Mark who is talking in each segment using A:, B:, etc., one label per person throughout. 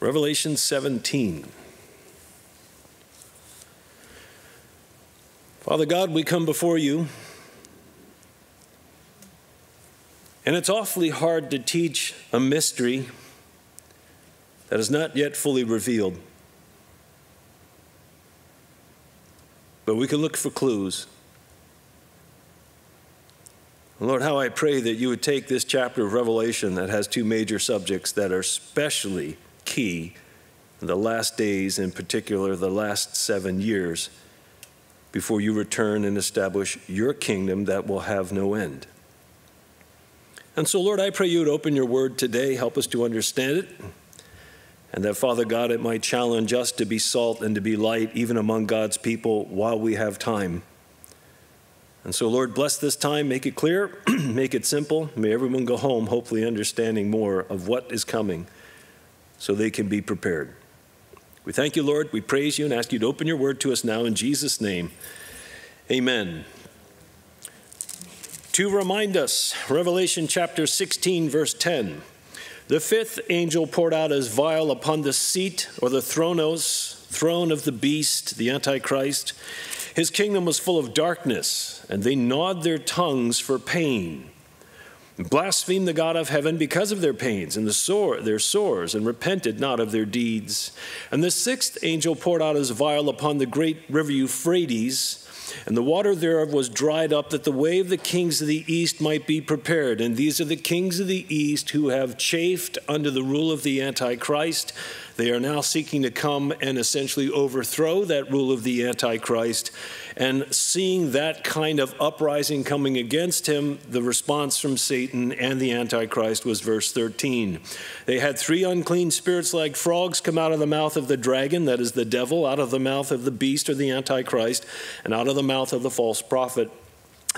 A: Revelation 17. Father God, we come before you, and it's awfully hard to teach a mystery that is not yet fully revealed. But we can look for clues. Lord, how I pray that you would take this chapter of Revelation that has two major subjects that are especially key in the last days, in particular, the last seven years, before you return and establish your kingdom that will have no end. And so, Lord, I pray you would open your word today, help us to understand it, and that, Father God, it might challenge us to be salt and to be light, even among God's people, while we have time. And so, Lord, bless this time, make it clear, make it simple. May everyone go home, hopefully, understanding more of what is coming so they can be prepared. We thank you, Lord. We praise you and ask you to open your word to us now in Jesus' name. Amen. To remind us, Revelation chapter 16, verse 10. The fifth angel poured out his vial upon the seat or the thronos, throne of the beast, the Antichrist. His kingdom was full of darkness, and they gnawed their tongues for pain blasphemed the God of heaven because of their pains and the sore, their sores, and repented not of their deeds. And the sixth angel poured out his vial upon the great river Euphrates, and the water thereof was dried up, that the way of the kings of the east might be prepared. And these are the kings of the east who have chafed under the rule of the Antichrist. They are now seeking to come and essentially overthrow that rule of the Antichrist and seeing that kind of uprising coming against him, the response from Satan and the Antichrist was verse 13. They had three unclean spirits like frogs come out of the mouth of the dragon, that is the devil, out of the mouth of the beast or the Antichrist, and out of the mouth of the false prophet.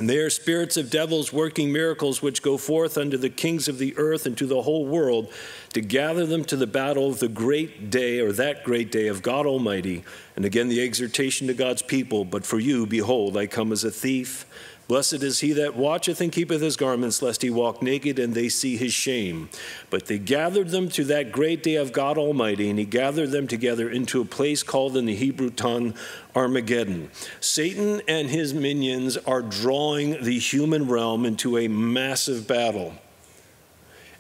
A: And they are spirits of devils working miracles which go forth unto the kings of the earth and to the whole world to gather them to the battle of the great day or that great day of God Almighty. And again, the exhortation to God's people But for you, behold, I come as a thief. Blessed is he that watcheth and keepeth his garments, lest he walk naked and they see his shame. But they gathered them to that great day of God Almighty, and he gathered them together into a place called in the Hebrew tongue Armageddon. Satan and his minions are drawing the human realm into a massive battle.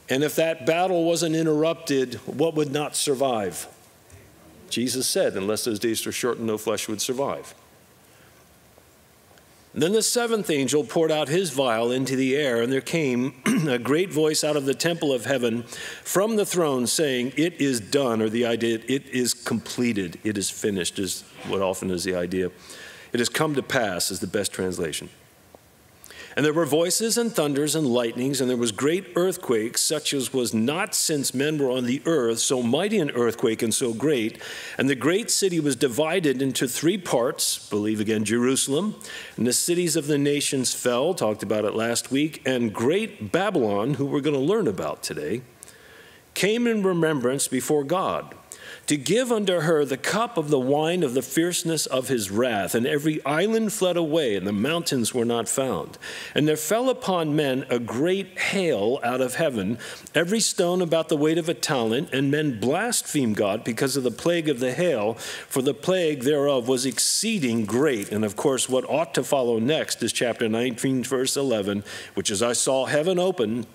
A: And if that battle wasn't interrupted, what would not survive? Jesus said, unless those days are shortened, no flesh would survive. Then the seventh angel poured out his vial into the air, and there came a great voice out of the temple of heaven from the throne saying, It is done, or the idea, it is completed, it is finished, is what often is the idea. It has come to pass, is the best translation. And there were voices and thunders and lightnings, and there was great earthquakes, such as was not since men were on the earth, so mighty an earthquake and so great. And the great city was divided into three parts, believe again, Jerusalem. And the cities of the nations fell, talked about it last week, and great Babylon, who we're going to learn about today, came in remembrance before God to give unto her the cup of the wine of the fierceness of his wrath. And every island fled away, and the mountains were not found. And there fell upon men a great hail out of heaven, every stone about the weight of a talent, and men blasphemed God because of the plague of the hail, for the plague thereof was exceeding great. And of course, what ought to follow next is chapter 19, verse 11, which is I saw heaven open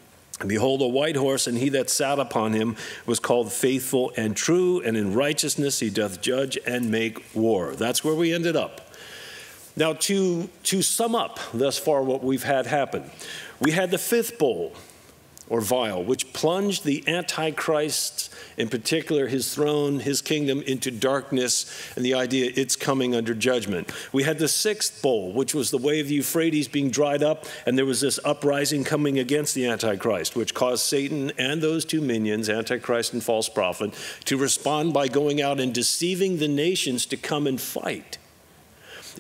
A: behold, a white horse, and he that sat upon him was called faithful and true, and in righteousness he doth judge and make war. That's where we ended up. Now, to, to sum up thus far what we've had happen, we had the fifth bowl or vial, which plunged the Antichrist, in particular his throne, his kingdom, into darkness, and the idea it's coming under judgment. We had the sixth bowl, which was the way of the Euphrates being dried up, and there was this uprising coming against the Antichrist, which caused Satan and those two minions, Antichrist and false prophet, to respond by going out and deceiving the nations to come and fight.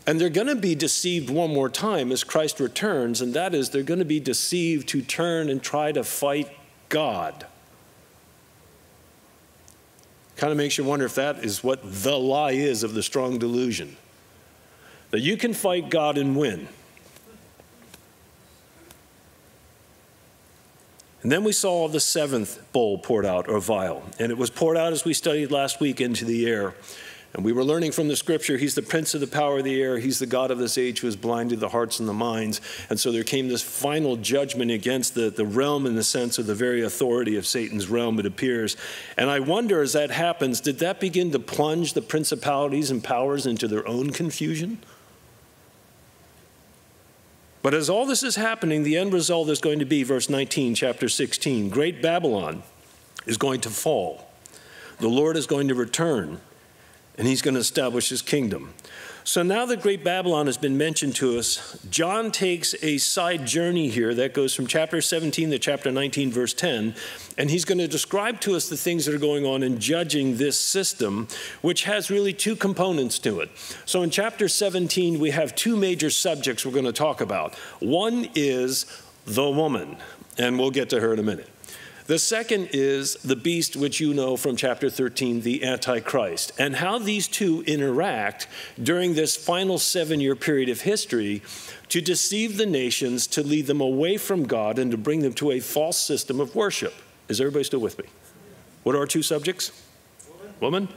A: And they're going to be deceived one more time as Christ returns, and that is they're going to be deceived to turn and try to fight God. Kind of makes you wonder if that is what the lie is of the strong delusion that you can fight God and win. And then we saw the seventh bowl poured out, or vial. And it was poured out as we studied last week into the air. And we were learning from the scripture, he's the prince of the power of the air. He's the God of this age who has blinded the hearts and the minds. And so there came this final judgment against the, the realm in the sense of the very authority of Satan's realm, it appears. And I wonder as that happens, did that begin to plunge the principalities and powers into their own confusion? But as all this is happening, the end result is going to be verse 19, chapter 16 Great Babylon is going to fall. The Lord is going to return, and he's going to establish his kingdom. So now that Great Babylon has been mentioned to us, John takes a side journey here that goes from chapter 17 to chapter 19, verse 10, and he's going to describe to us the things that are going on in judging this system, which has really two components to it. So in chapter 17, we have two major subjects we're going to talk about. One is the woman, and we'll get to her in a minute. The second is the beast, which you know from chapter 13, the Antichrist, and how these two interact during this final seven year period of history to deceive the nations, to lead them away from God, and to bring them to a false system of worship. Is everybody still with me? What are our two subjects? Woman?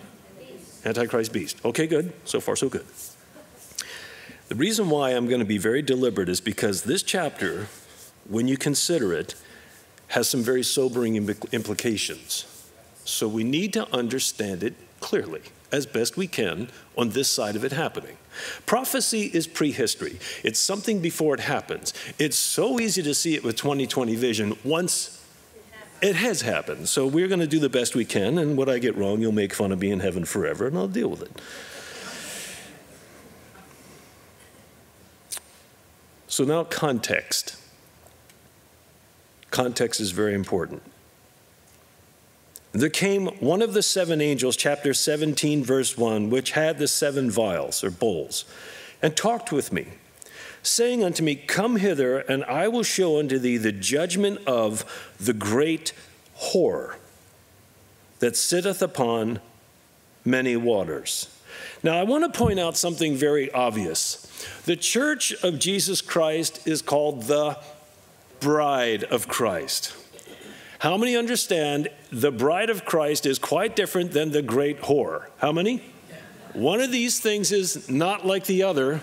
A: Antichrist, beast. Okay, good. So far, so good. The reason why I'm going to be very deliberate is because this chapter, when you consider it, has some very sobering implications. So we need to understand it clearly as best we can on this side of it happening. Prophecy is prehistory. It's something before it happens. It's so easy to see it with 2020 vision once it has happened. So we're going to do the best we can, and what I get wrong, you'll make fun of me in heaven forever, and I'll deal with it. So now, context. Context is very important. There came one of the seven angels, chapter 17, verse 1, which had the seven vials or bowls, and talked with me, saying unto me, Come hither, and I will show unto thee the judgment of the great whore that sitteth upon many waters. Now, I want to point out something very obvious. The church of Jesus Christ is called the bride of Christ. How many understand the bride of Christ is quite different than the great whore? How many? One of these things is not like the other.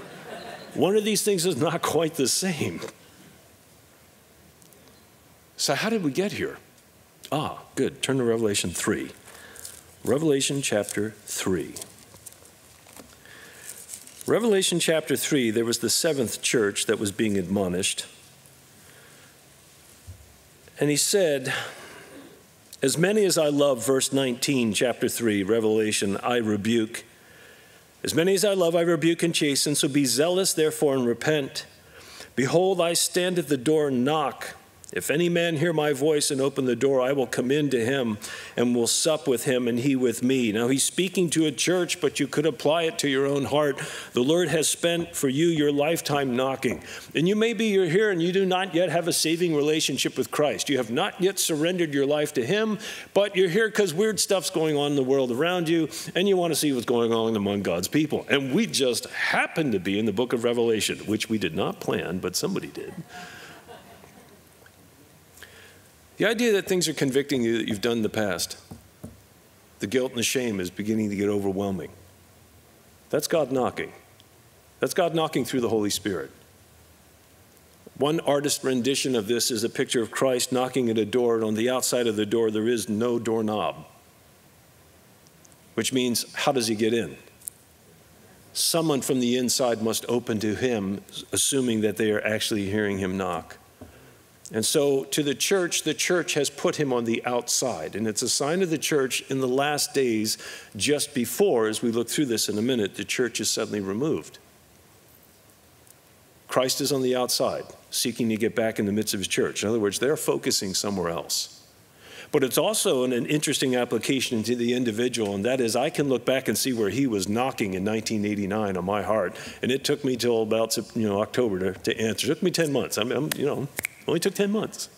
A: One of these things is not quite the same. So, how did we get here? Ah, good. Turn to Revelation 3. Revelation chapter 3. Revelation chapter 3, there was the seventh church that was being admonished. And he said, As many as I love, verse 19, chapter 3, Revelation, I rebuke. As many as I love, I rebuke and chasten. So be zealous, therefore, and repent. Behold, I stand at the door and knock. If any man hear my voice and open the door, I will come in to him and will sup with him and he with me. Now he's speaking to a church, but you could apply it to your own heart. The Lord has spent for you your lifetime knocking. And you may be you're here and you do not yet have a saving relationship with Christ. You have not yet surrendered your life to him, but you're here because weird stuff's going on in the world around you and you want to see what's going on among God's people. And we just happen to be in the book of Revelation, which we did not plan, but somebody did. The idea that things are convicting you that you've done in the past, the guilt and the shame is beginning to get overwhelming. That's God knocking. That's God knocking through the Holy Spirit. One artist rendition of this is a picture of Christ knocking at a door, and on the outside of the door, there is no doorknob, which means, how does he get in? Someone from the inside must open to him, assuming that they are actually hearing him knock. And so, to the church, the church has put him on the outside. And it's a sign of the church in the last days, just before, as we look through this in a minute, the church is suddenly removed. Christ is on the outside, seeking to get back in the midst of his church. In other words, they're focusing somewhere else. But it's also an, an interesting application to the individual, and that is I can look back and see where he was knocking in 1989 on my heart, and it took me till about you know October to, to answer. It took me 10 months. I mean, I'm, you know, only took 10 months.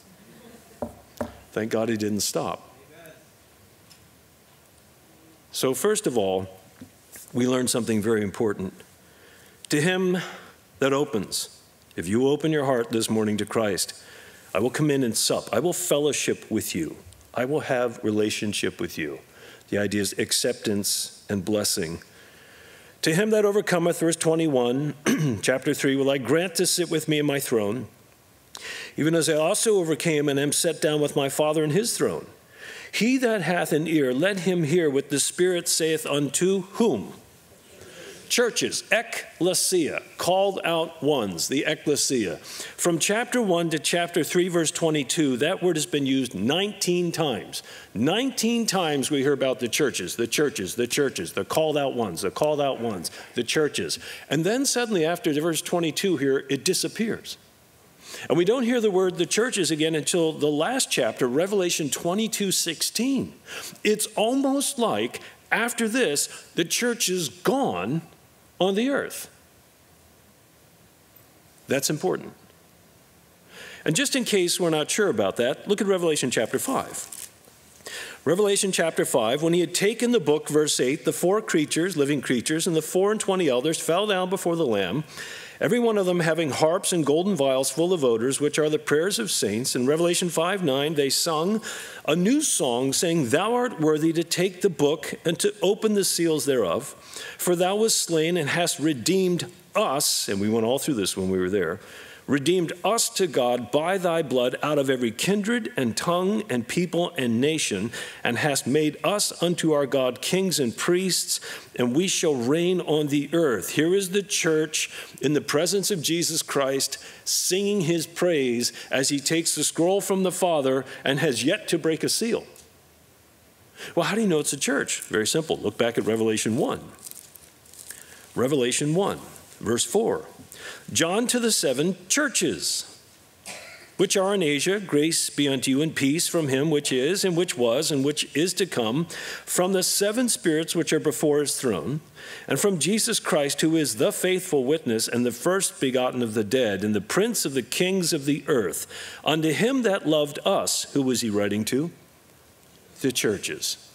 A: Thank God he didn't stop. So, first of all, we learn something very important. To him that opens, if you open your heart this morning to Christ, I will come in and sup. I will fellowship with you. I will have relationship with you. The idea is acceptance and blessing. To him that overcometh, verse 21, chapter 3, will I grant to sit with me in my throne, even as I also overcame and am set down with my Father in his throne. He that hath an ear, let him hear what the Spirit saith unto whom? churches, ecclesia, called out ones, the ecclesia. From chapter 1 to chapter 3, verse 22, that word has been used 19 times. 19 times we hear about the churches, the churches, the churches, the called out ones, the called out ones, the churches. And then suddenly, after verse 22 here, it disappears. And we don't hear the word the churches again until the last chapter, Revelation 22 16. It's almost like after this, the church is gone on the earth. That's important. And just in case we're not sure about that, look at Revelation chapter 5. Revelation chapter 5, when he had taken the book, verse 8, the four creatures, living creatures, and the four and twenty elders fell down before the Lamb, every one of them having harps and golden vials full of odors, which are the prayers of saints. In Revelation 5 9, they sung a new song, saying, Thou art worthy to take the book and to open the seals thereof, for thou wast slain and hast redeemed us, and we went all through this when we were there redeemed us to God by thy blood out of every kindred and tongue and people and nation, and hast made us unto our God kings and priests, and we shall reign on the earth. Here is the church in the presence of Jesus Christ singing his praise as he takes the scroll from the Father and has yet to break a seal. Well, how do you know it's a church? Very simple. Look back at Revelation 1. Revelation 1, verse 4. John to the seven churches, which are in Asia, grace be unto you and peace from him which is, and which was, and which is to come, from the seven spirits which are before his throne, and from Jesus Christ, who is the faithful witness and the first begotten of the dead, and the prince of the kings of the earth. Unto him that loved us, who was he writing to? The churches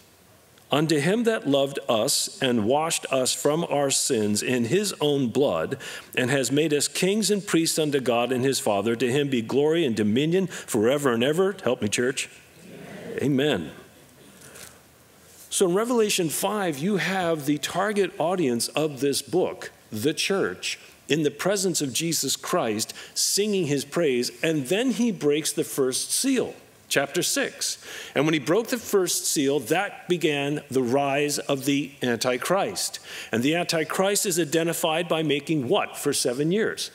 A: Unto him that loved us and washed us from our sins in his own blood, and has made us kings and priests unto God and his Father, to him be glory and dominion forever and ever. Help me, church. Amen. Amen. So in Revelation 5, you have the target audience of this book, the church, in the presence of Jesus Christ, singing his praise, and then he breaks the first seal chapter 6. And when he broke the first seal, that began the rise of the Antichrist. And the Antichrist is identified by making what for seven years?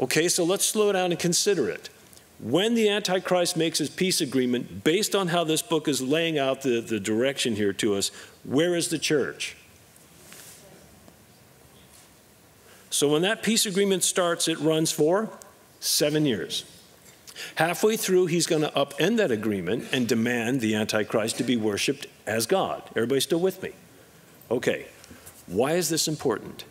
A: Okay, so let's slow down and consider it. When the Antichrist makes his peace agreement, based on how this book is laying out the, the direction here to us, where is the church? So when that peace agreement starts, it runs for seven years. Halfway through, he's going to upend that agreement and demand the Antichrist to be worshiped as God. Everybody still with me? Okay. Why is this important?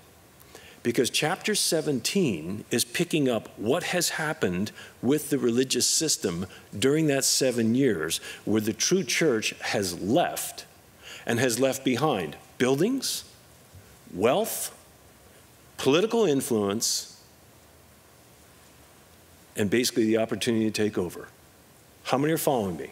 A: Because chapter 17 is picking up what has happened with the religious system during that seven years where the true church has left and has left behind buildings, wealth, political influence, and basically the opportunity to take over. How many are following me?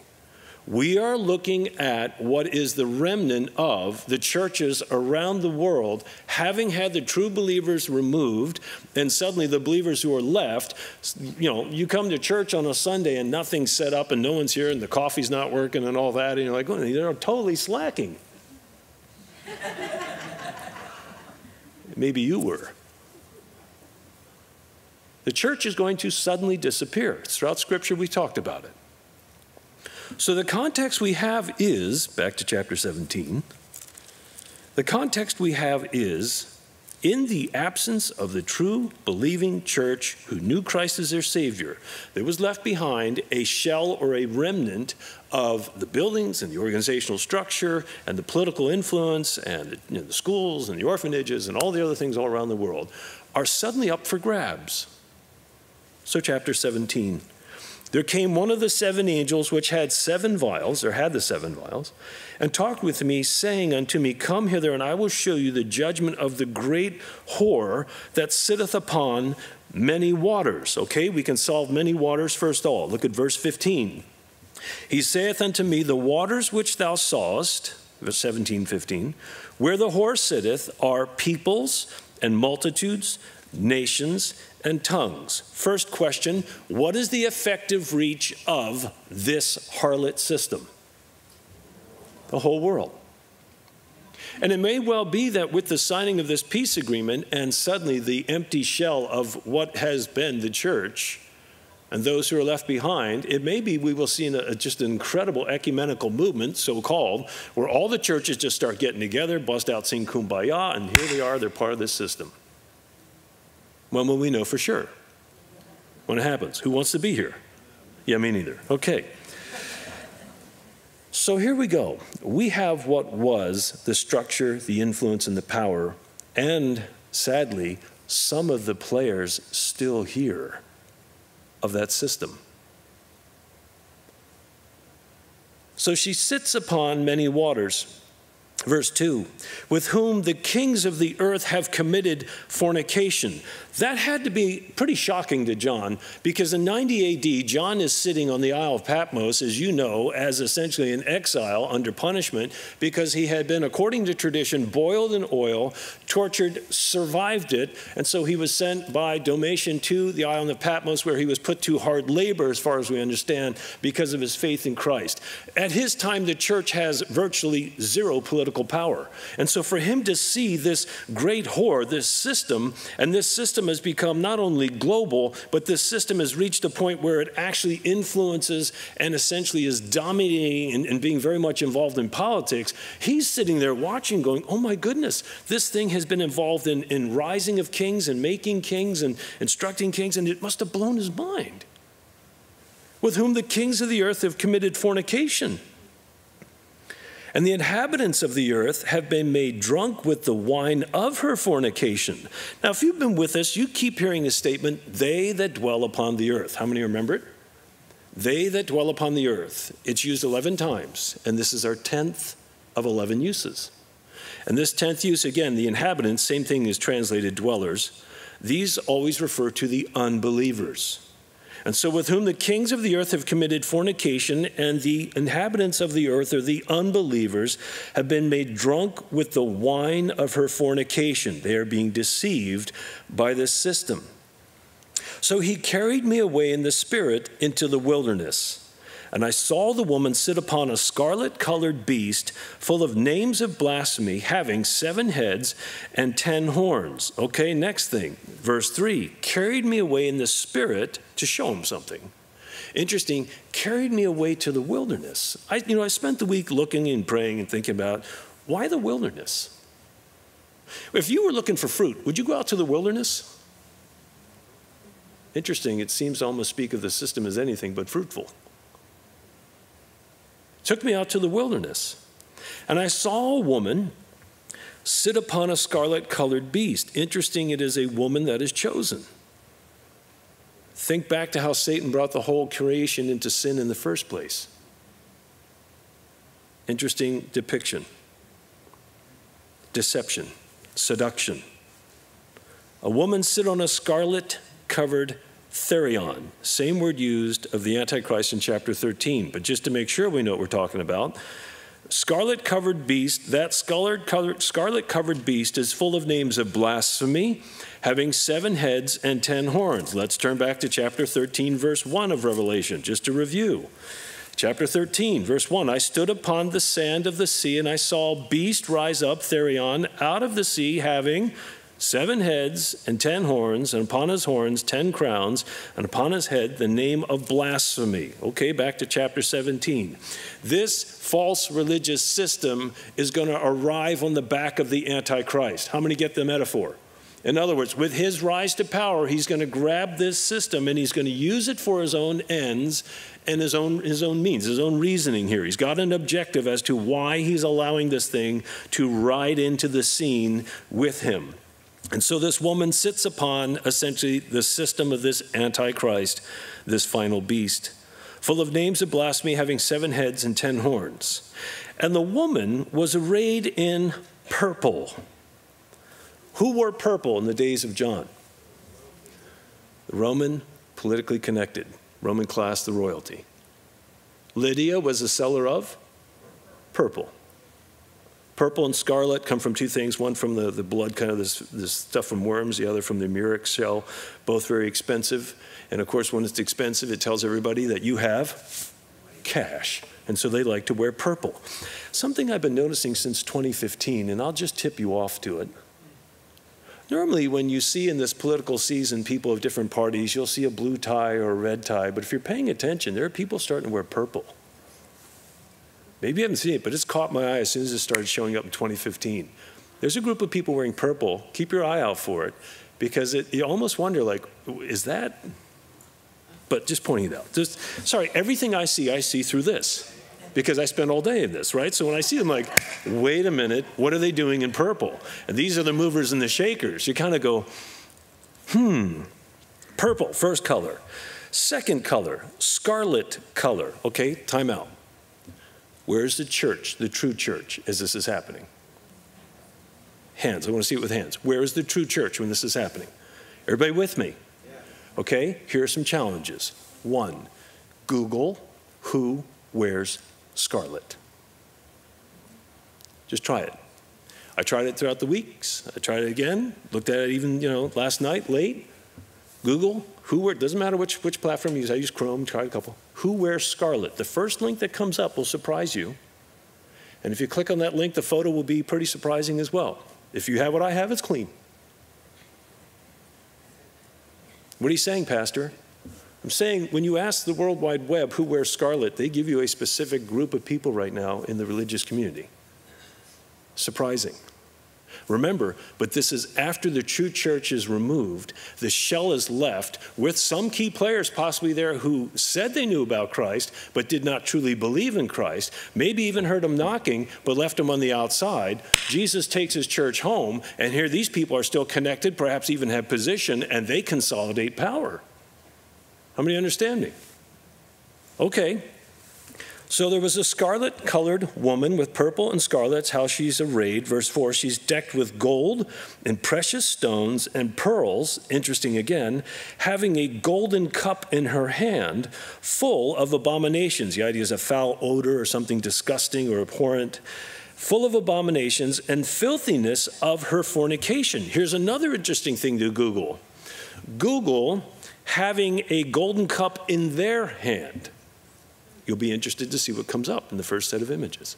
A: We are looking at what is the remnant of the churches around the world having had the true believers removed, and suddenly the believers who are left, you know, you come to church on a Sunday and nothing's set up and no one's here and the coffee's not working and all that, and you're like, they're totally slacking. Maybe you were the church is going to suddenly disappear. Throughout Scripture, we talked about it. So the context we have is, back to chapter 17, the context we have is in the absence of the true believing church who knew Christ as their Savior, there was left behind a shell or a remnant of the buildings and the organizational structure and the political influence and the, you know, the schools and the orphanages and all the other things all around the world are suddenly up for grabs. So, chapter 17. there came one of the seven angels which had seven vials, or had the seven vials, and talked with me, saying unto me, Come hither, and I will show you the judgment of the great whore that sitteth upon many waters. Okay, we can solve many waters first of all. Look at verse 15. He saith unto me, The waters which thou sawest, verse 17, 15, where the whore sitteth are peoples and multitudes, nations, and tongues. First question What is the effective reach of this harlot system? The whole world. And it may well be that with the signing of this peace agreement and suddenly the empty shell of what has been the church and those who are left behind, it may be we will see a, uh, just an incredible ecumenical movement, so called, where all the churches just start getting together, bust out, sing kumbaya, and here they are, they're part of this system. When will we know for sure? When it happens. Who wants to be here? Yeah, me neither. Okay. So here we go. We have what was the structure, the influence, and the power, and sadly, some of the players still here of that system. So she sits upon many waters. Verse 2 with whom the kings of the earth have committed fornication. That had to be pretty shocking to John because in 90 AD, John is sitting on the Isle of Patmos, as you know, as essentially an exile under punishment because he had been, according to tradition, boiled in oil, tortured, survived it, and so he was sent by Domitian to the island of Patmos where he was put to hard labor, as far as we understand, because of his faith in Christ. At his time, the church has virtually zero political power. And so for him to see this great whore, this system, and this system has become not only global, but this system has reached a point where it actually influences and essentially is dominating and, and being very much involved in politics. He's sitting there watching, going, oh my goodness, this thing has been involved in, in rising of kings and making kings and instructing kings, and it must have blown his mind. With whom the kings of the earth have committed fornication and the inhabitants of the earth have been made drunk with the wine of her fornication. Now, if you've been with us, you keep hearing the statement, they that dwell upon the earth. How many remember it? They that dwell upon the earth. It's used 11 times, and this is our 10th of 11 uses. And this 10th use, again, the inhabitants, same thing is translated dwellers. These always refer to the unbelievers. And so, with whom the kings of the earth have committed fornication, and the inhabitants of the earth, or the unbelievers, have been made drunk with the wine of her fornication. They are being deceived by this system. So he carried me away in the spirit into the wilderness and I saw the woman sit upon a scarlet colored beast full of names of blasphemy, having seven heads and ten horns. Okay, next thing, verse 3 carried me away in the spirit to show him something. Interesting, carried me away to the wilderness. I, you know, I spent the week looking and praying and thinking about why the wilderness? If you were looking for fruit, would you go out to the wilderness? Interesting, it seems to almost speak of the system as anything but fruitful took me out to the wilderness. And I saw a woman sit upon a scarlet colored beast. Interesting, it is a woman that is chosen. Think back to how Satan brought the whole creation into sin in the first place. Interesting depiction deception, seduction. A woman sit on a scarlet covered therion, same word used of the Antichrist in chapter 13. But just to make sure we know what we're talking about, scarlet covered beast, that scarlet covered beast is full of names of blasphemy, having seven heads and ten horns. Let's turn back to chapter 13, verse 1 of Revelation, just to review. Chapter 13, verse 1 I stood upon the sand of the sea, and I saw a beast rise up, Therion, out of the sea, having seven heads and ten horns, and upon his horns ten crowns, and upon his head the name of blasphemy. Okay, back to chapter 17. This false religious system is going to arrive on the back of the Antichrist. How many get the metaphor? In other words, with his rise to power, he's going to grab this system and he's going to use it for his own ends and his own, his own means, his own reasoning here. He's got an objective as to why he's allowing this thing to ride into the scene with him. And so this woman sits upon essentially the system of this Antichrist, this final beast. full of names of blasphemy, having seven heads and ten horns. And the woman was arrayed in purple. Who wore purple in the days of John? The Roman, politically connected, Roman class, the royalty. Lydia was a seller of purple. Purple and scarlet come from two things one from the, the blood, kind of this, this stuff from worms, the other from the murex shell, both very expensive. And of course, when it's expensive, it tells everybody that you have cash. And so they like to wear purple. Something I've been noticing since 2015, and I'll just tip you off to it. Normally, when you see in this political season people of different parties, you'll see a blue tie or a red tie. But if you're paying attention, there are people starting to wear purple. Maybe you haven't seen it, but it's caught my eye as soon as it started showing up in 2015. There's a group of people wearing purple. Keep your eye out for it because it, you almost wonder, like, is that? But just pointing it out. Just, sorry, everything I see, I see through this because I spend all day in this, right? So when I see them, like, wait a minute, what are they doing in purple? And these are the movers and the shakers. You kind of go, hmm, purple, first color. Second color, scarlet color. Okay, time out. Where's the church, the true church, as this is happening? Hands. I want to see it with hands. Where is the true church when this is happening? Everybody with me? Okay, here are some challenges. One, Google who wears scarlet. Just try it. I tried it throughout the weeks. I tried it again, looked at it even, you know, last night, late. Google who wears, doesn't matter which, which platform you use. I use Chrome, tried a couple. Who wears scarlet? The first link that comes up will surprise you. And if you click on that link, the photo will be pretty surprising as well. If you have what I have, it's clean. What are you saying, Pastor? I'm saying when you ask the World Wide Web who wears scarlet, they give you a specific group of people right now in the religious community. Surprising. Remember, but this is after the true church is removed, the shell is left with some key players possibly there who said they knew about Christ but did not truly believe in Christ, maybe even heard him knocking but left him on the outside. Jesus takes his church home, and here these people are still connected, perhaps even have position, and they consolidate power. How many understand me? Okay, so there was a scarlet colored woman with purple and scarlet. That's how she's arrayed. Verse 4 she's decked with gold and precious stones and pearls. Interesting again, having a golden cup in her hand full of abominations. The idea is a foul odor or something disgusting or abhorrent. Full of abominations and filthiness of her fornication. Here's another interesting thing to Google Google having a golden cup in their hand you'll be interested to see what comes up in the first set of images.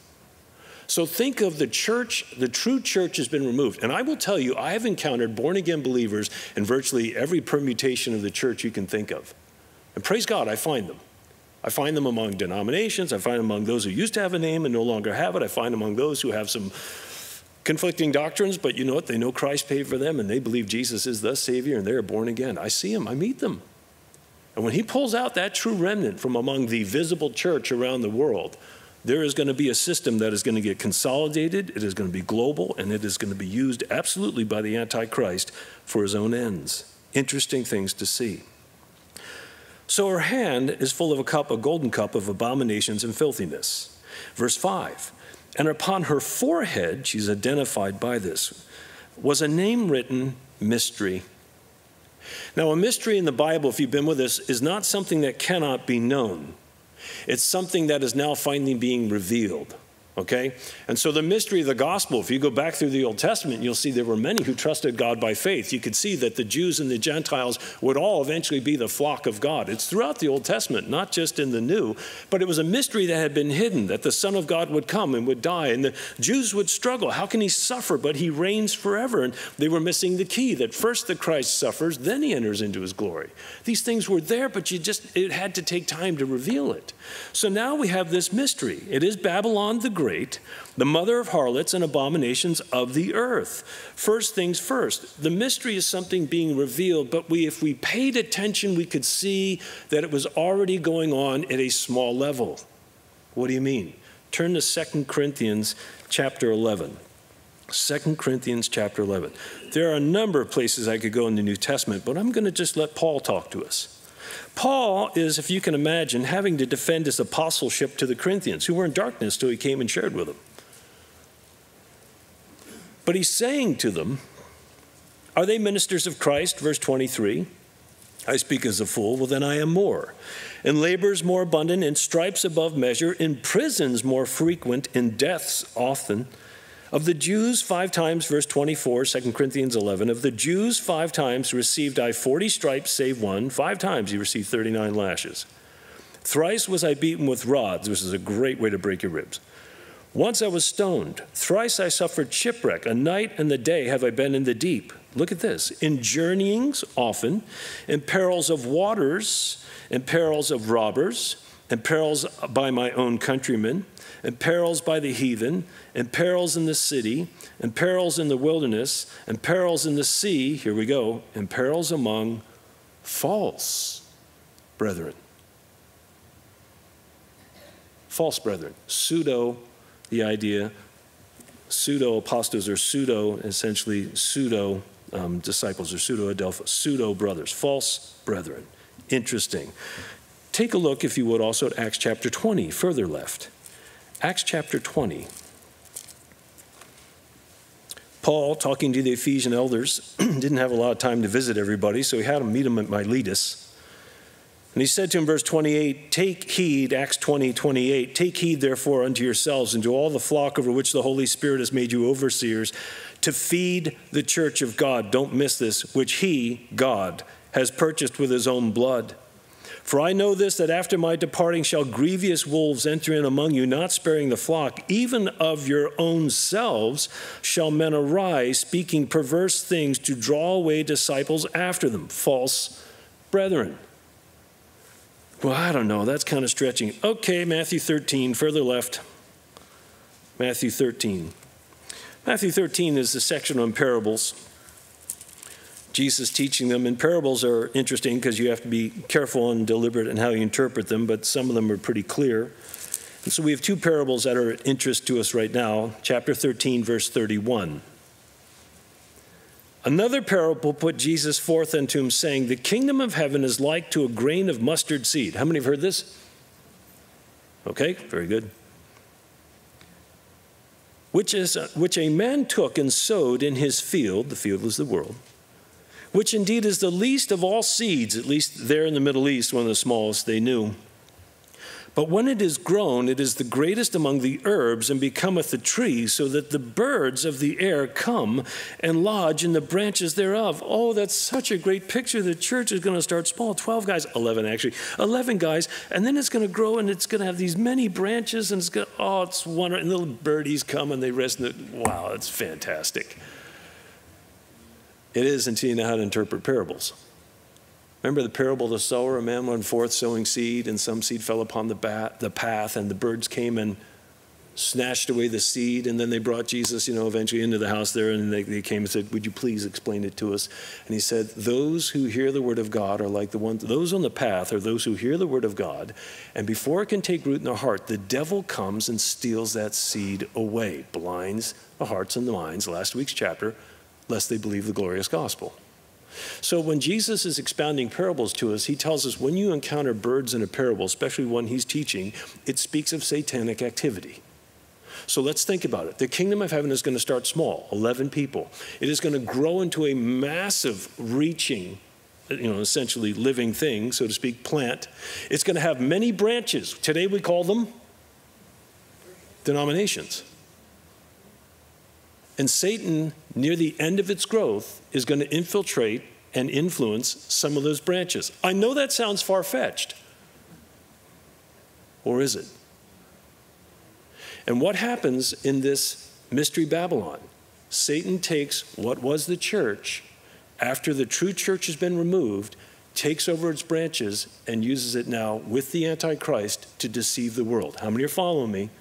A: So think of the church, the true church has been removed. And I will tell you, I have encountered born again believers in virtually every permutation of the church you can think of. And praise God, I find them. I find them among denominations. I find them among those who used to have a name and no longer have it. I find among those who have some conflicting doctrines, but you know what? They know Christ paid for them and they believe Jesus is the Savior and they're born again. I see them, I meet them. And when he pulls out that true remnant from among the visible church around the world, there is going to be a system that is going to get consolidated, it is going to be global, and it is going to be used absolutely by the Antichrist for his own ends. Interesting things to see. So her hand is full of a cup, a golden cup of abominations and filthiness. Verse 5 And upon her forehead, she's identified by this, was a name written mystery now, a mystery in the Bible, if you've been with us, is not something that cannot be known. It's something that is now finally being revealed. Okay? And so the mystery of the gospel, if you go back through the Old Testament, you'll see there were many who trusted God by faith. You could see that the Jews and the Gentiles would all eventually be the flock of God. It's throughout the Old Testament, not just in the New, but it was a mystery that had been hidden that the Son of God would come and would die. And the Jews would struggle. How can he suffer? But he reigns forever. And they were missing the key that first the Christ suffers, then he enters into his glory. These things were there, but you just, it had to take time to reveal it. So now we have this mystery. It is Babylon the great, the mother of harlots and abominations of the earth. First things first, the mystery is something being revealed, but we, if we paid attention, we could see that it was already going on at a small level. What do you mean? Turn to 2 Corinthians chapter 11. 2 Corinthians chapter 11. There are a number of places I could go in the New Testament, but I'm going to just let Paul talk to us. Paul is, if you can imagine, having to defend his apostleship to the Corinthians, who were in darkness till he came and shared with them. But he's saying to them, Are they ministers of Christ? Verse 23. I speak as a fool, well, then I am more. In labors more abundant, in stripes above measure, in prisons more frequent, in deaths often. Of the Jews, five times, verse 24, 2 Corinthians 11, of the Jews, five times received I 40 stripes, save one. Five times he received 39 lashes. Thrice was I beaten with rods, which is a great way to break your ribs. Once I was stoned. Thrice I suffered shipwreck. A night and the day have I been in the deep. Look at this. In journeyings often, in perils of waters, in perils of robbers, in perils by my own countrymen, in perils by the heathen, and perils in the city, and perils in the wilderness, and perils in the sea, here we go, and perils among false brethren. False brethren, pseudo the idea pseudo apostles or pseudo, essentially pseudo um, disciples or pseudo adelphos, pseudo brothers, false brethren. Interesting. Take a look, if you would, also at Acts chapter 20, further left. Acts chapter 20. Paul, talking to the Ephesian elders, didn't have a lot of time to visit everybody, so he had them meet him at Miletus. And he said to him, verse 28, Take heed, Acts 20, 28, take heed therefore unto yourselves and to all the flock over which the Holy Spirit has made you overseers to feed the church of God. Don't miss this, which he, God, has purchased with his own blood. For I know this, that after my departing shall grievous wolves enter in among you, not sparing the flock. Even of your own selves shall men arise, speaking perverse things to draw away disciples after them, false brethren. Well, I don't know. That's kind of stretching. Okay, Matthew 13, further left. Matthew 13. Matthew 13 is the section on parables. Jesus teaching them, and parables are interesting because you have to be careful and deliberate in how you interpret them, but some of them are pretty clear. And so we have two parables that are of interest to us right now. Chapter 13, verse 31. Another parable put Jesus forth unto him, saying, The kingdom of heaven is like to a grain of mustard seed. How many have heard this? Okay, very good. Which, is, which a man took and sowed in his field, the field was the world, which indeed is the least of all seeds, at least there in the Middle East, one of the smallest they knew. But when it is grown, it is the greatest among the herbs and becometh a tree, so that the birds of the air come and lodge in the branches thereof. Oh, that's such a great picture. The church is going to start small 12 guys, 11 actually, 11 guys, and then it's going to grow and it's going to have these many branches, and it's going to, oh, it's wonderful. And little birdies come and they rest in it. Wow, it's fantastic. It is until you know how to interpret parables. Remember the parable of the sower? A man went forth sowing seed, and some seed fell upon the, bat, the path, and the birds came and snatched away the seed. And then they brought Jesus, you know, eventually into the house there, and they, they came and said, Would you please explain it to us? And he said, Those who hear the word of God are like the ones, those on the path are those who hear the word of God, and before it can take root in their heart, the devil comes and steals that seed away, blinds the hearts and the minds, last week's chapter, lest they believe the glorious gospel. So when Jesus is expounding parables to us, he tells us when you encounter birds in a parable, especially one he's teaching, it speaks of satanic activity. So let's think about it. The kingdom of heaven is going to start small, 11 people. It is going to grow into a massive, reaching, you know, essentially living thing, so to speak, plant. It's going to have many branches. Today we call them denominations. And Satan, near the end of its growth, is going to infiltrate and influence some of those branches. I know that sounds far fetched. Or is it? And what happens in this mystery Babylon? Satan takes what was the church after the true church has been removed, takes over its branches, and uses it now with the Antichrist to deceive the world. How many are following me?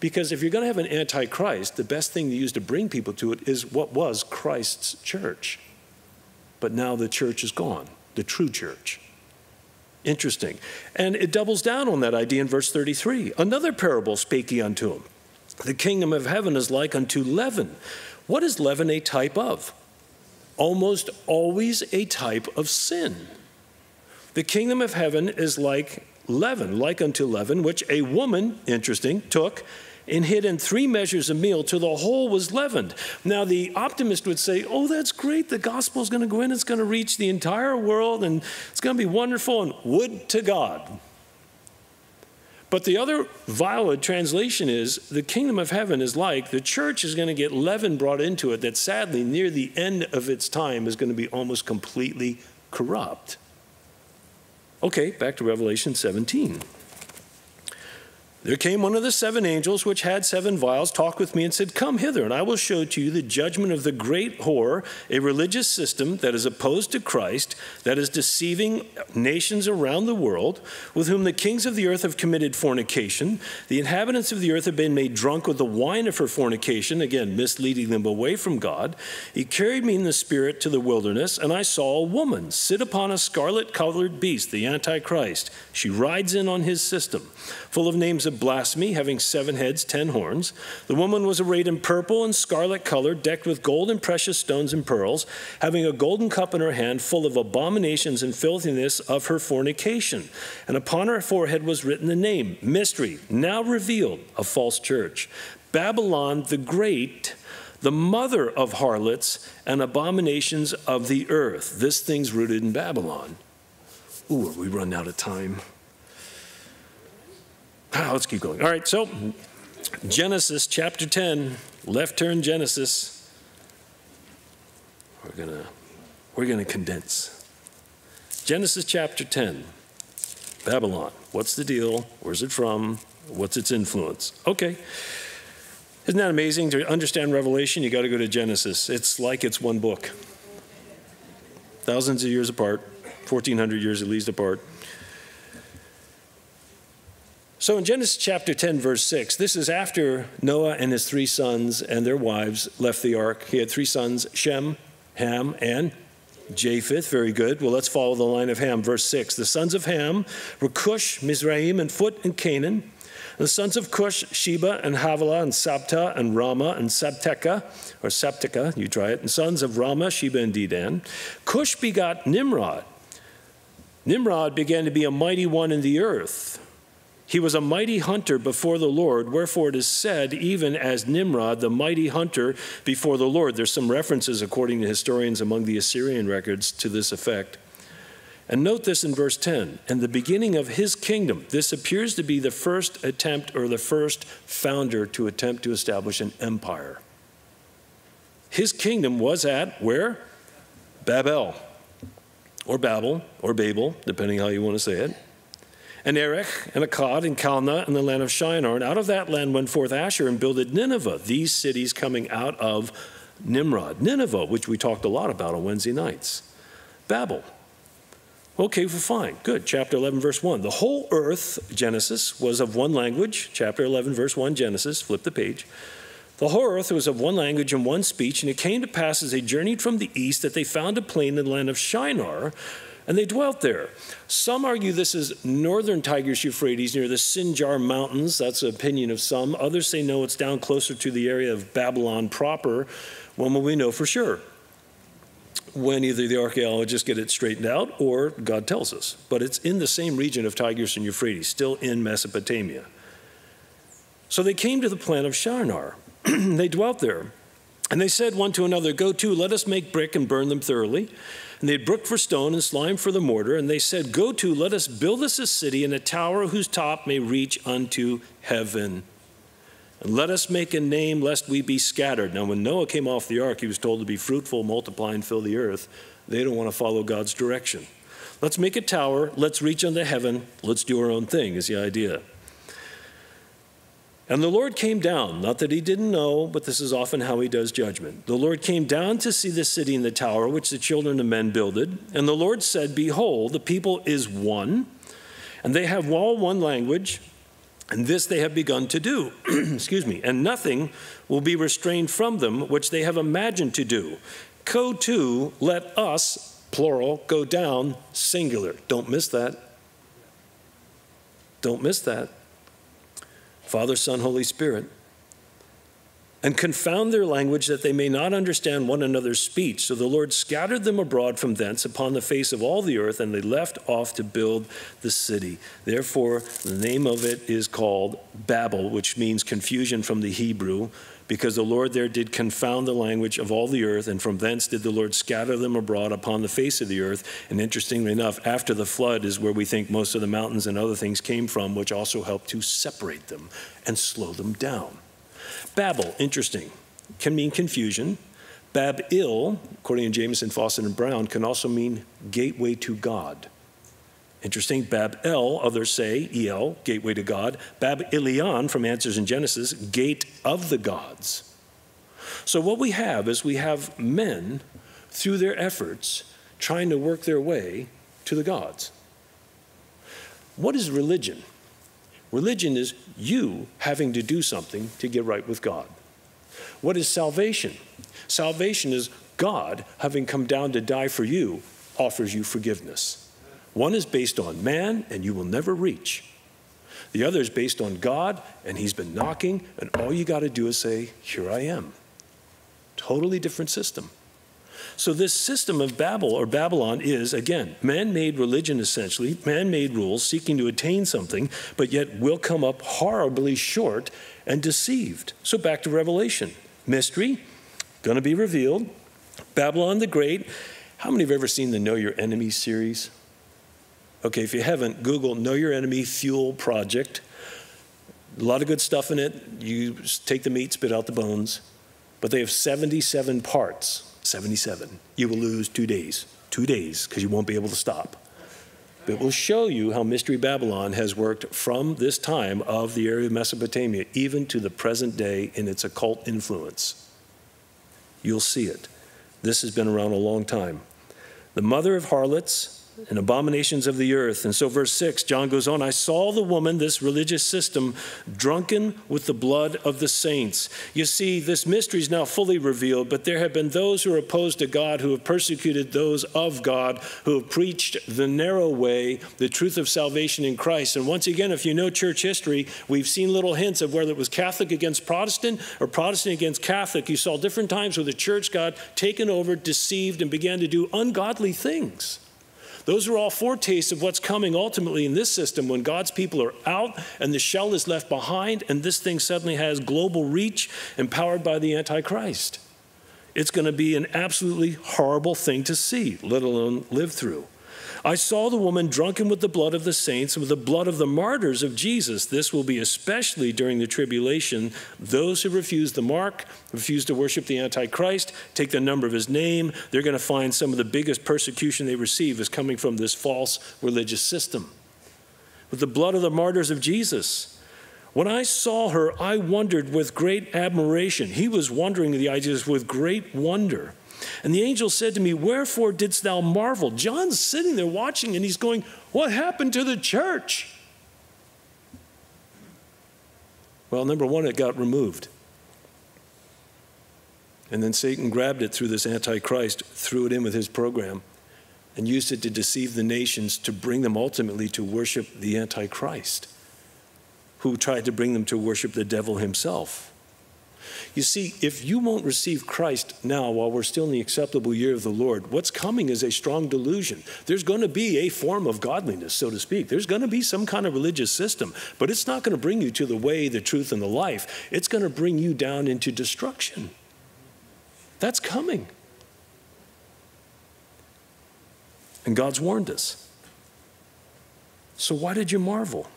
A: Because if you're going to have an antichrist, the best thing to use to bring people to it is what was Christ's church. But now the church is gone, the true church. Interesting. And it doubles down on that idea in verse 33. Another parable spake he unto him The kingdom of heaven is like unto leaven. What is leaven a type of? Almost always a type of sin. The kingdom of heaven is like leaven, like unto leaven, which a woman, interesting, took and hid in three measures of meal till the whole was leavened. Now, the optimist would say, Oh, that's great. The gospel is going to go in, it's going to reach the entire world, and it's going to be wonderful, and would to God. But the other valid translation is the kingdom of heaven is like the church is going to get leaven brought into it that sadly, near the end of its time, is going to be almost completely corrupt. Okay, back to Revelation 17. There came one of the seven angels which had seven vials, talked with me, and said, Come hither, and I will show to you the judgment of the great whore, a religious system that is opposed to Christ, that is deceiving nations around the world, with whom the kings of the earth have committed fornication. The inhabitants of the earth have been made drunk with the wine of her fornication, again, misleading them away from God. He carried me in the spirit to the wilderness, and I saw a woman sit upon a scarlet colored beast, the Antichrist. She rides in on his system, full of names of blasphemy, having seven heads, ten horns. The woman was arrayed in purple and scarlet color, decked with gold and precious stones and pearls, having a golden cup in her hand, full of abominations and filthiness of her fornication. And upon her forehead was written the name, Mystery, now revealed, a false church. Babylon the Great the mother of harlots and abominations of the earth. This thing's rooted in Babylon. Ooh, are we run out of time? Ah, let's keep going. All right, so Genesis chapter 10, left turn Genesis. We're going to we're going to condense. Genesis chapter 10. Babylon. What's the deal? Where's it from? What's its influence? Okay. Isn't that amazing? To understand Revelation, you got to go to Genesis. It's like it's one book. Thousands of years apart, 1400 years at least apart. So in Genesis chapter 10, verse 6, this is after Noah and his three sons and their wives left the ark. He had three sons Shem, Ham, and Japheth. Very good. Well, let's follow the line of Ham. Verse 6 The sons of Ham were Cush, Mizraim, and Phut, and Canaan. The sons of Cush, Sheba, and Havilah, and Sabtah, and Raamah, and Sabteka, or Saptica, you try it. And sons of Raamah, Sheba, and Dedan. Cush begot Nimrod. Nimrod began to be a mighty one in the earth. He was a mighty hunter before the Lord, wherefore it is said, even as Nimrod, the mighty hunter before the Lord. There's some references, according to historians among the Assyrian records, to this effect. And note this in verse 10 and the beginning of his kingdom. This appears to be the first attempt or the first founder to attempt to establish an empire. His kingdom was at where? Babel, or Babel, or Babel, depending how you want to say it and Erech, and Akkad, and Calneh, and the land of Shinar. And out of that land went forth Asshur and builded Nineveh, these cities coming out of Nimrod. Nineveh, which we talked a lot about on Wednesday nights. Babel. Okay, well, fine. Good. Chapter 11, verse 1. The whole earth, Genesis, was of one language. Chapter 11, verse 1, Genesis. Flip the page. The whole earth was of one language and one speech, and it came to pass as they journeyed from the east that they found a plain in the land of Shinar, and they dwelt there. Some argue this is northern Tigris Euphrates near the Sinjar Mountains. That's the opinion of some. Others say no, it's down closer to the area of Babylon proper. When will we know for sure? When either the archaeologists get it straightened out or God tells us. But it's in the same region of Tigris and Euphrates, still in Mesopotamia. So they came to the plain of Shinar. they dwelt there. And they said one to another, Go to, let us make brick and burn them thoroughly. And they had brook for stone and slime for the mortar. And they said, Go to, let us build us a city and a tower whose top may reach unto heaven. And let us make a name lest we be scattered. Now, when Noah came off the ark, he was told to be fruitful, multiply, and fill the earth. They don't want to follow God's direction. Let's make a tower. Let's reach unto heaven. Let's do our own thing, is the idea. And the Lord came down, not that he didn't know, but this is often how he does judgment. The Lord came down to see the city and the tower which the children of men builded. And the Lord said, Behold, the people is one, and they have all one language, and this they have begun to do. Excuse me. And nothing will be restrained from them which they have imagined to do. Go to, let us, plural, go down, singular. Don't miss that. Don't miss that. Father, Son, Holy Spirit. and confound their language that they may not understand one another's speech. So the Lord scattered them abroad from thence upon the face of all the earth, and they left off to build the city. Therefore, the name of it is called Babel, which means confusion from the Hebrew, because the Lord there did confound the language of all the earth, and from thence did the Lord scatter them abroad upon the face of the earth. And interestingly enough, after the flood is where we think most of the mountains and other things came from, which also helped to separate them and slow them down. Babel, interesting, can mean confusion. Bab-il, according to Jamieson, Fausset, and Brown, can also mean gateway to God. Interesting. Bab-el, others say, El, gateway to God. Bab-elion, from Answers in Genesis, gate of the gods. So what we have is we have men, through their efforts, trying to work their way to the gods. What is religion? Religion is you having to do something to get right with God. What is salvation? Salvation is God, having come down to die for you, offers you forgiveness. One is based on man, and you will never reach. The other is based on God, and He's been knocking, and all you got to do is say, Here I am. Totally different system. So, this system of Babel or Babylon is, again, man made religion essentially, man made rules seeking to attain something, but yet will come up horribly short and deceived. So, back to Revelation mystery, going to be revealed. Babylon the Great. How many have ever seen the Know Your Enemy series? Okay, if you haven't, Google Know Your Enemy Fuel Project. A lot of good stuff in it. You take the meat, spit out the bones. But they have 77 parts. 77. You will lose two days. Two days, because you won't be able to stop. But we'll show you how Mystery Babylon has worked from this time of the area of Mesopotamia, even to the present day in its occult influence. You'll see it. This has been around a long time. The mother of harlots, and abominations of the earth. And so, verse 6, John goes on I saw the woman, this religious system, drunken with the blood of the saints. You see, this mystery is now fully revealed, but there have been those who are opposed to God, who have persecuted those of God, who have preached the narrow way, the truth of salvation in Christ. And once again, if you know church history, we've seen little hints of whether it was Catholic against Protestant or Protestant against Catholic. You saw different times where the church got taken over, deceived, and began to do ungodly things. Those are all foretastes of what's coming ultimately in this system when God's people are out and the shell is left behind and this thing suddenly has global reach empowered by the Antichrist. It's going to be an absolutely horrible thing to see, let alone live through. I saw the woman drunken with the blood of the saints and with the blood of the martyrs of Jesus. This will be especially during the tribulation. Those who refuse the mark, refuse to worship the Antichrist, take the number of his name, they're going to find some of the biggest persecution they receive is coming from this false religious system. With the blood of the martyrs of Jesus. When I saw her, I wondered with great admiration. He was wondering the ideas with great wonder. And the angel said to me, Wherefore didst thou marvel? John's sitting there watching and he's going, What happened to the church? Well, number one, it got removed. And then Satan grabbed it through this Antichrist, threw it in with his program, and used it to deceive the nations to bring them ultimately to worship the Antichrist, who tried to bring them to worship the devil himself. You see, if you won't receive Christ now while we're still in the acceptable year of the Lord, what's coming is a strong delusion. There's going to be a form of godliness, so to speak. There's going to be some kind of religious system, but it's not going to bring you to the way, the truth, and the life. It's going to bring you down into destruction. That's coming. And God's warned us. So why did you marvel?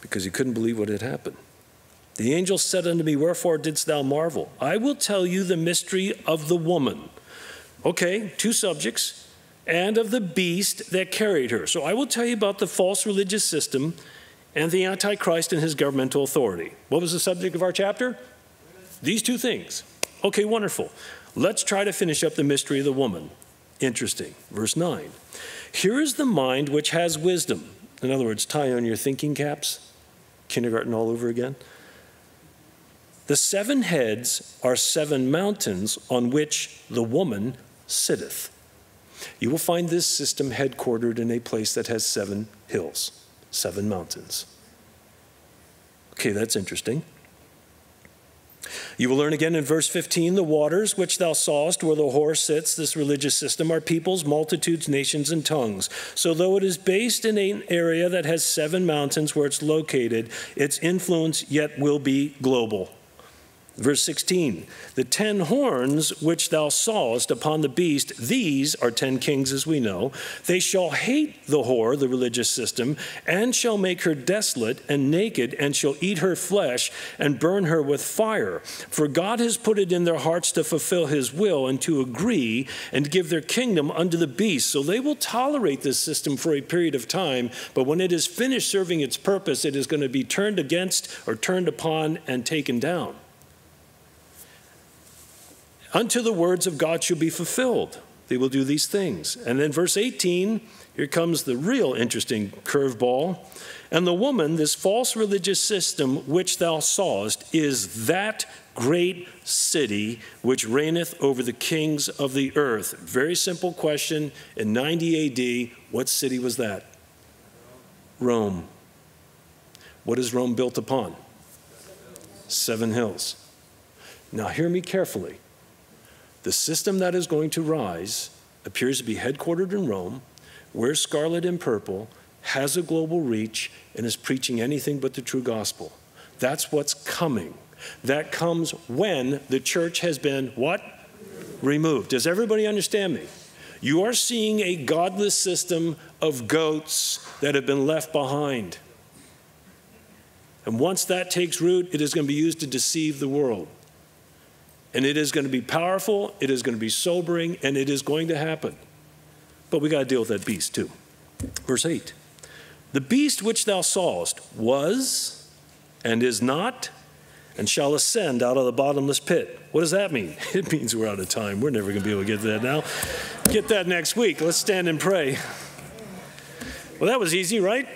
A: Because you couldn't believe what had happened. The angel said unto me, Wherefore didst thou marvel? I will tell you the mystery of the woman. Okay, two subjects, and of the beast that carried her. So I will tell you about the false religious system and the Antichrist and his governmental authority. What was the subject of our chapter? These two things. Okay, wonderful. Let's try to finish up the mystery of the woman. Interesting. Verse 9. Here is the mind which has wisdom. In other words, tie on your thinking caps. Kindergarten all over again. The seven heads are seven mountains on which the woman sitteth. You will find this system headquartered in a place that has seven hills, seven mountains. Okay, that's interesting. You will learn again in verse 15 the waters which thou sawest where the whore sits, this religious system, are peoples, multitudes, nations, and tongues. So, though it is based in an area that has seven mountains where it's located, its influence yet will be global. Verse 16 The ten horns which thou sawest upon the beast, these are ten kings as we know. They shall hate the whore, the religious system, and shall make her desolate and naked, and shall eat her flesh and burn her with fire. For God has put it in their hearts to fulfill his will and to agree and give their kingdom unto the beast. So they will tolerate this system for a period of time, but when it is finished serving its purpose, it is going to be turned against or turned upon and taken down until the words of God shall be fulfilled. They will do these things. And then, verse 18, here comes the real interesting curveball. And the woman, this false religious system which thou sawest, is that great city which reigneth over the kings of the earth. Very simple question. In 90 AD, what city was that? Rome. What is Rome built upon? Seven hills. Now, hear me carefully. The system that is going to rise appears to be headquartered in Rome, wears scarlet and purple, has a global reach, and is preaching anything but the true gospel. That's what's coming. That comes when the church has been what? Removed. Does everybody understand me? You are seeing a godless system of goats that have been left behind. And once that takes root, it is going to be used to deceive the world. And it is going to be powerful, it is going to be sobering, and it is going to happen. But we got to deal with that beast too. Verse 8 The beast which thou sawest was and is not and shall ascend out of the bottomless pit. What does that mean? It means we're out of time. We're never going to be able to get to that now. Get that next week. Let's stand and pray. Well, that was easy, right?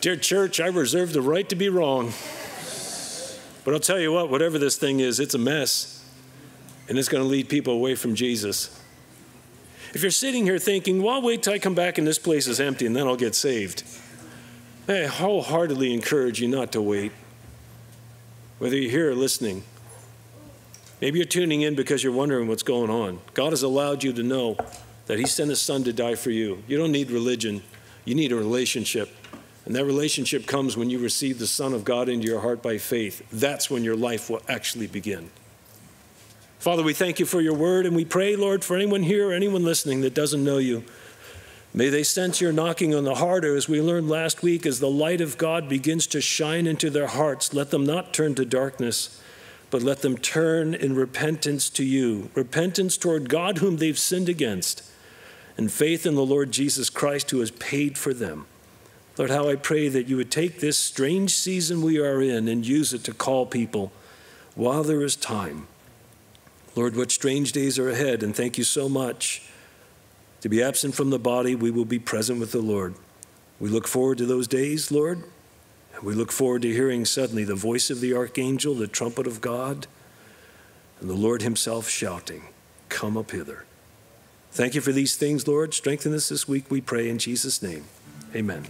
A: Dear church, I reserve the right to be wrong. But I'll tell you what, whatever this thing is, it's a mess. And it's going to lead people away from Jesus. If you're sitting here thinking, well, I'll wait till I come back and this place is empty and then I'll get saved, I wholeheartedly encourage you not to wait. Whether you're here or listening, maybe you're tuning in because you're wondering what's going on. God has allowed you to know that He sent His Son to die for you. You don't need religion, you need a relationship. And that relationship comes when you receive the Son of God into your heart by faith. That's when your life will actually begin. Father, we thank you for your word, and we pray, Lord, for anyone here or anyone listening that doesn't know you. May they sense your knocking on the heart, or as we learned last week, as the light of God begins to shine into their hearts, let them not turn to darkness, but let them turn in repentance to you, repentance toward God whom they've sinned against, and faith in the Lord Jesus Christ who has paid for them. Lord, how I pray that you would take this strange season we are in and use it to call people while there is time. Lord, what strange days are ahead, and thank you so much. To be absent from the body, we will be present with the Lord. We look forward to those days, Lord. And we look forward to hearing suddenly the voice of the archangel, the trumpet of God, and the Lord Himself shouting, Come up hither. Thank you for these things, Lord. Strengthen us this week, we pray in Jesus' name. Amen.